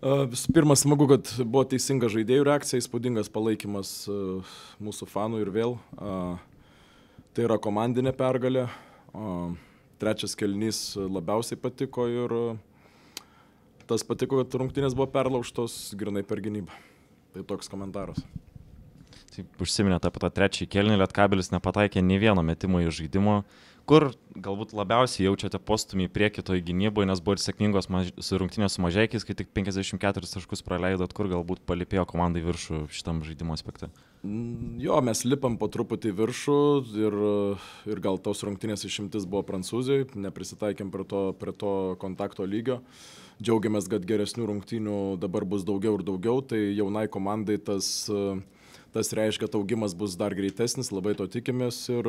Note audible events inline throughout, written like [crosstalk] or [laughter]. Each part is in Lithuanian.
Visų pirma, smagu, kad buvo teisinga žaidėjų reakcija, įspūdingas palaikymas mūsų fanų ir vėl. Tai yra komandinė pergalė. Trečias kelnys labiausiai patiko ir tas patiko, kad rungtynės buvo perlaužtos grinai per gynybą. Tai toks komentaras. Taip, užsiminėte apie tą trečiąjį kelnį, Lietkabelis nepataikė nei vieno metimo į žaidimo. Kur galbūt labiausiai jaučiate postumį į priekį toj gynyboje, nes buvo ir sėkmingos maž... rungtynės su mažiekiais, kai tik 54 taškus praleidot, kur galbūt palipėjo komandai viršų šitam žaidimo aspekte? Mm, jo, mes lipam po truputį viršų ir, ir gal tos rungtynės išimtis buvo prancūzijai, neprisitaikėm prie to, prie to kontakto lygio. Džiaugiamės, kad geresnių rungtynių dabar bus daugiau ir daugiau, tai jaunai komandai tas uh, tas reiškia, kad augimas bus dar greitesnis, labai to tikimės ir,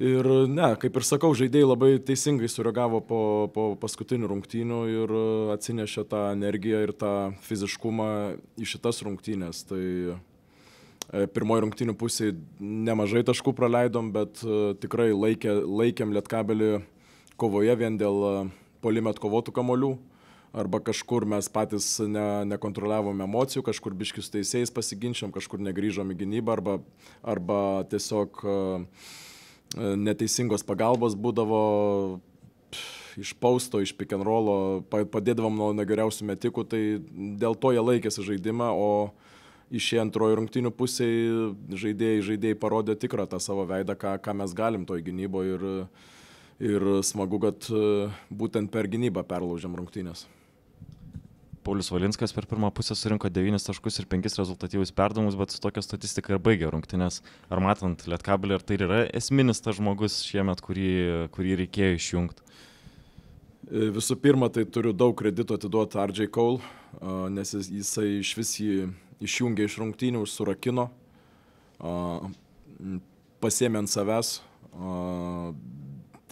ir ne, kaip ir sakau, žaidėjai labai teisingai sureagavo po, po paskutinių rungtynių ir atsinešė tą energiją ir tą fiziškumą į šitas rungtynės. Tai e, pirmoji rungtynių pusėje nemažai taškų praleidom, bet e, tikrai laikė, laikėm lietkabelį kovoje vien dėl e, polime atkovotų kamolių arba kažkur mes patys ne, nekontroliavom emocijų, kažkur biškius teisėjais pasiginčiam, kažkur negryžom į gynybą arba, arba tiesiog e, neteisingos pagalbos būdavo iš pausto, iš pick and rollo, padėdavom nuo negeriausių metikų, tai dėl to jie laikėsi žaidimą, o išėję antrojo rungtinių pusėje žaidėjai, žaidėjai parodė tikrą tą savo veidą, ką, ką mes galim toj gynyboje ir, ir smagu, kad e, būtent per gynybą perlaužėm rungtynės. Paulius Valinskas per pirmą pusę surinko 9 taškus ir 5 rezultatyvius perdavimus, bet su tokia statistika ir baigė rungtynės. Ar matant Lietkabelį, ar tai yra esminis tas žmogus šiemet, kurį, kurį reikėjo išjungti? E, visų pirma, tai turiu daug kredito atiduoti RJ Cole, nes jisai iš vis jį išjungė iš rungtynių, surakino, pasėmė ant savęs.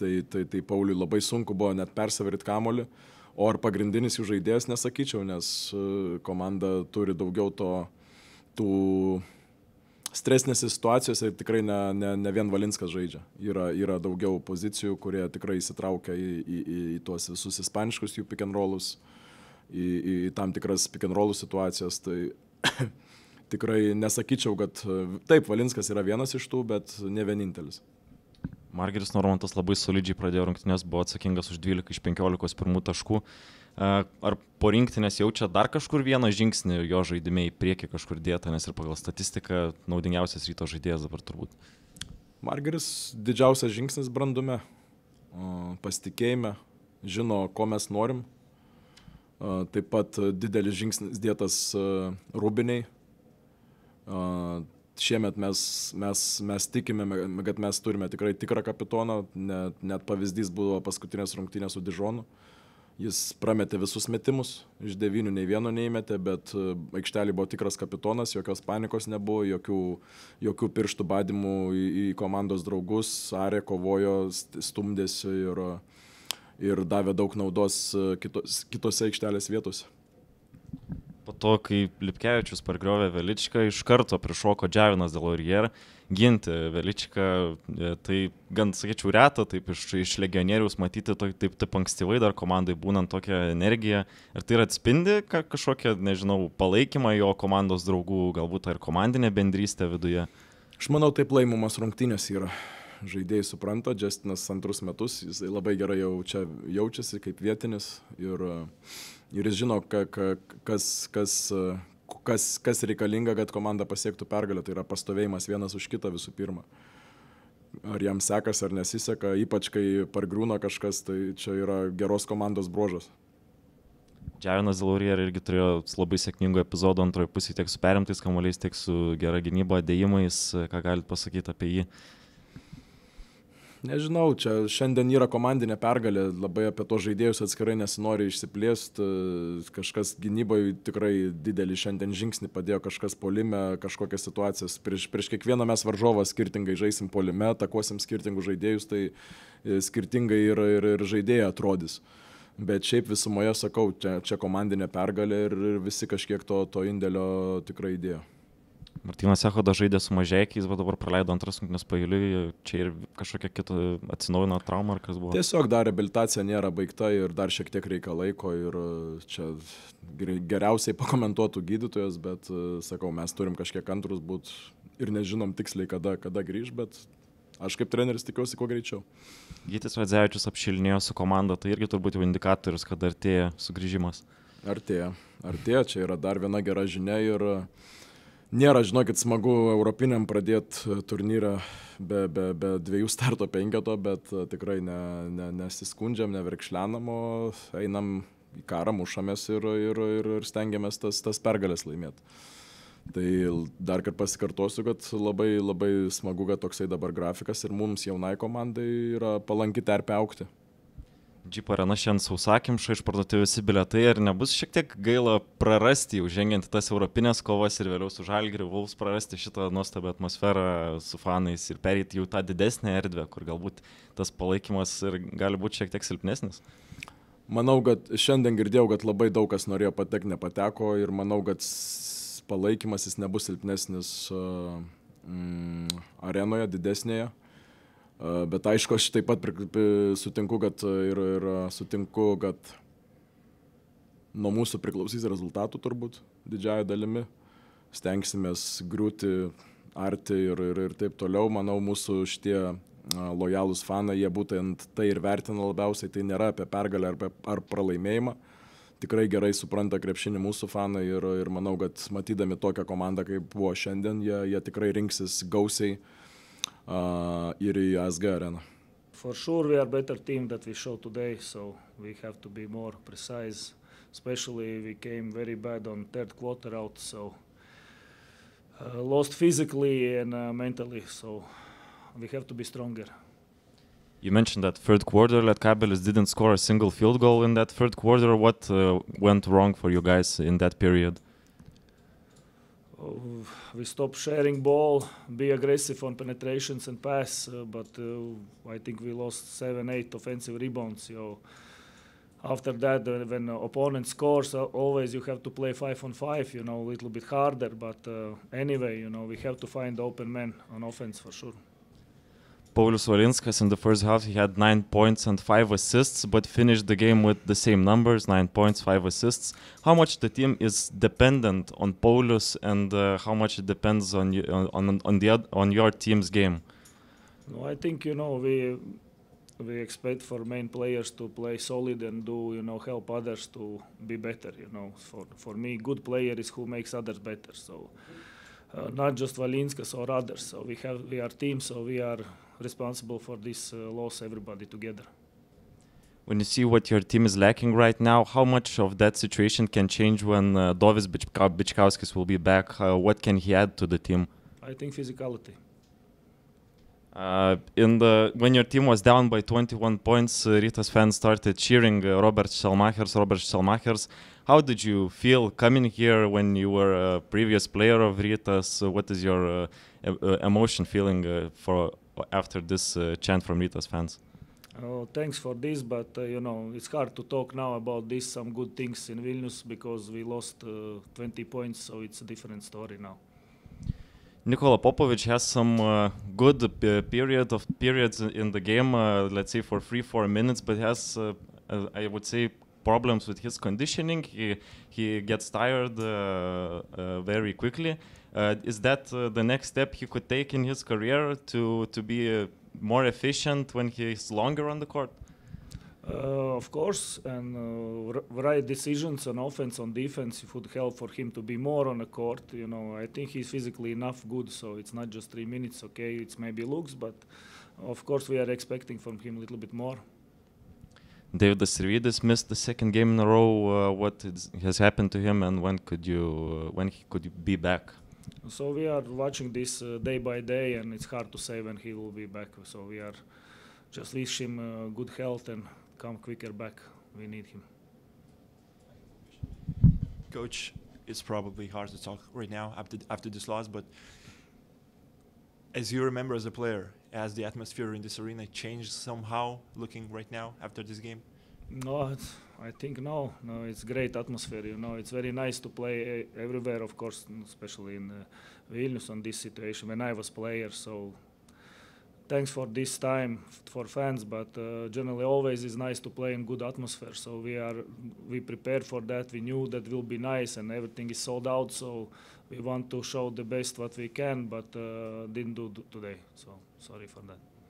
Tai, tai, tai Pauliui labai sunku buvo net persivarit kamolį. O ar pagrindinis jų žaidėjas, nesakyčiau, nes e, komanda turi daugiau to, tų stresinėse situacijose tikrai ne, ne, ne vien Valinskas žaidžia. Yra, yra daugiau pozicijų, kurie tikrai įsitraukia į, į, į, į tuos visus ispaniškus jų pick and rollus, į, į tam tikras pick and rollų situacijas. Tai [coughs] tikrai nesakyčiau, kad taip, Valinskas yra vienas iš tų, bet ne vienintelis. Margeris Normantas labai solidžiai pradėjo rungtynės, buvo atsakingas už 12 iš 15 pirmų taškų. Ar po rinktinės jaučia dar kažkur vieną žingsnį jo žaidime į priekį kažkur dėta, nes ir pagal statistiką naudingiausias ryto žaidėjas dabar turbūt. Margeris didžiausias žingsnis brandume, pasitikėjime, žino, ko mes norim. Taip pat didelis žingsnis dėtas rūbiniai šiemet mes, mes, mes tikime, kad mes turime tikrai tikrą kapitoną, net, net pavyzdys buvo paskutinės rungtynės su Dižonu. Jis prametė visus metimus, iš devynių nei vieno neįmetė, bet e, aikštelį buvo tikras kapitonas, jokios panikos nebuvo, jokių, jokių pirštų badimų į, į komandos draugus, arė kovojo, stumdėsi ir, ir davė daug naudos e, kitos, kitose aikštelės vietose po to, kai Lipkevičius pargriovė Veličką, iš karto prišoko Džiavinas Delorier ginti Veličką. E, tai gan, sakyčiau, reta, taip iš, iš legionieriaus matyti to, taip, taip ankstyvai dar komandai būnant tokią energiją. Ir tai ir atspindi ka, kažkokią, nežinau, palaikymą jo komandos draugų, galbūt ar komandinę bendrystę viduje. Aš manau, taip laimumas rungtynės yra žaidėjai supranta, Justinas antrus metus, jis labai gerai jau čia jaučiasi kaip vietinis ir uh, ir jis žino, ka, ka, kas, kas, kas, kas reikalinga, kad komanda pasiektų pergalę. Tai yra pastovėjimas vienas už kitą visų pirma. Ar jam sekasi ar nesiseka, ypač kai pargrūna kažkas, tai čia yra geros komandos bruožas. Džiavinas Zelurier irgi turėjo labai sėkmingų epizodų antroje pusėje tiek su perimtais kamuoliais, tiek su gera gynyba, dėjimais. Ką galite pasakyti apie jį? Nežinau, čia šiandien yra komandinė pergalė, labai apie to žaidėjus atskirai nesinori išsiplėsti, kažkas gynyboje tikrai didelį šiandien žingsnį padėjo, kažkas polime, kažkokias situacijas. Prieš, prieš kiekvieną mes varžovą skirtingai žaisim polime, atakuosim skirtingus žaidėjus, tai e, skirtingai ir, ir, ir žaidėjai atrodys. Bet šiaip visumoje sakau, čia, čia komandinė pergalė ir, ir visi kažkiek to, to indėlio tikrai įdėjo. Martinas Ehodas žaidė su mažiekiais, bet dabar praleido antras rungtynes pailiui, čia ir kažkokia kita atsinaujino trauma ar kas buvo. Tiesiog dar rehabilitacija nėra baigta ir dar šiek tiek reikia laiko ir e, čia geriausiai pakomentuotų gydytojas, bet e, sakau, mes turim kažkiek antrus būti ir nežinom tiksliai, kada, kada grįž, bet aš kaip treneris tikiuosi kuo greičiau. Gytis Vadzevičius apšilinėjo su komanda, tai irgi turbūt jau indikatorius, kad artėja sugrįžimas. Artėja, artėja, čia yra dar viena gera žinia ir uh, nėra, žinokit, smagu europiniam pradėti e, turnyrą be, be, be dviejų starto penketo, bet e, tikrai ne, ne, nesiskundžiam, neverkšlenam, o einam į karą, mušamės ir, ir, ir, ir stengiamės tas, tas pergalės laimėti. Tai dar kartą pasikartosiu, kad labai, labai smagu, kad toksai dabar grafikas ir mums jaunai komandai yra palanki terpė aukti. Jeep arena šiandien sausakimša, išparduoti visi biletai ir nebus šiek tiek gaila prarasti jau žengiant tas europinės kovas ir vėliau su Žalgiriu Vuls prarasti šitą nuostabią atmosferą su fanais ir perėti jau tą didesnę erdvę, kur galbūt tas palaikymas ir gali būti šiek tiek silpnesnis. Manau, kad šiandien girdėjau, kad labai daug kas norėjo patekti, nepateko ir manau, kad palaikymas jis nebus silpnesnis uh, mm, arenoje, didesnėje. Bet aišku, aš taip pat sutinku, kad ir, ir sutinku, kad nuo mūsų priklausys rezultatų turbūt didžiaja dalimi. Stengsimės griūti, arti ir, ir, ir taip toliau. Manau, mūsų šitie lojalūs fanai, jie būtent tai ir vertina labiausiai. Tai nėra apie pergalę ar, apie, ar pralaimėjimą. Tikrai gerai supranta krepšinį mūsų fanai ir, ir manau, kad matydami tokią komandą, kaip buvo šiandien, jie, jie tikrai rinksis gausiai uh, uh, ir į For sure, we are better team that we show today, so we have to be more precise. Especially, we came very bad on third quarter out, so uh, lost physically and uh, mentally. So we have to be stronger. You mentioned that third quarter, Letkabelis didn't score a single field goal in that third quarter. What uh, went wrong for you guys in that period? We stop sharing ball, be aggressive on penetrations and pass, uh, but uh, I think we lost seven, eight offensive rebounds. Know. After that, uh, when opponent scores, uh, always you have to play five on five. You know, a little bit harder, but uh, anyway, you know, we have to find open men on offense for sure. Paulius Valinskas in the first half he had nine points and five assists, but finished the game with the same numbers: nine points, five assists. How much the team is dependent on Paulius, and uh, how much it depends on you, on on the on your team's game? No, I think you know we we expect for main players to play solid and do you know help others to be better. You know, for for me, good player is who makes others better. So. Uh, not just Valinskas or others. So we have we are team, so we are responsible for this uh, loss, everybody together. When you see what your team is lacking right now, how much of that situation can change when uh, Dovis Bichka Bichkauskis will be back? Uh, what can he add to the team? I think physicality. Uh, in the when your team was down by 21 points, uh, Ritas fans started cheering uh, Robert Schelmachers. Robert Schelmachers. How did you feel coming here when you were a previous player of Ritas? what is your emotion feeling for after this uh, chant from Ritas fans? Oh, thanks for this, but uh, you know it's hard to talk now about this. Some good things in Vilnius because we lost uh, 20 points, so it's a different story now. Nikola Popovic has some uh, good uh, period of periods in the game. Uh, let's say for three, four minutes, but has I would say problems with his conditioning. He he gets tired very quickly. Uh, is that uh, the next step he could take in his career to to be uh, more efficient when he's longer on the court? Uh, of course, and uh, right decisions on offense, on defense, it would help for him to be more on the court. You know, I think he's physically enough good, so it's not just three minutes. Okay, it's maybe looks, but of course we are expecting from him a little bit more. David Sirvidis missed the second game in a row. Uh, what has happened to him, and when could you when he could be back? So we are watching this uh, day by day, and it's hard to say when he will be back. So we are just wish him uh, good health and come quicker back. We need him. Coach, it's probably hard to talk right now after after this loss, but as you remember as a player, has the atmosphere in this arena changed somehow? Looking right now after this game. No, I think no, no, it's great atmosphere. You know, it's very nice to play everywhere, of course, especially in uh, Vilnius on this situation when I was player. So thanks for this time for fans, but uh, generally always is nice to play in good atmosphere. So we are we prepared for that. We knew that will be nice, and everything is sold out. So we want to show the best what we can, but uh, didn't do today. So sorry for that.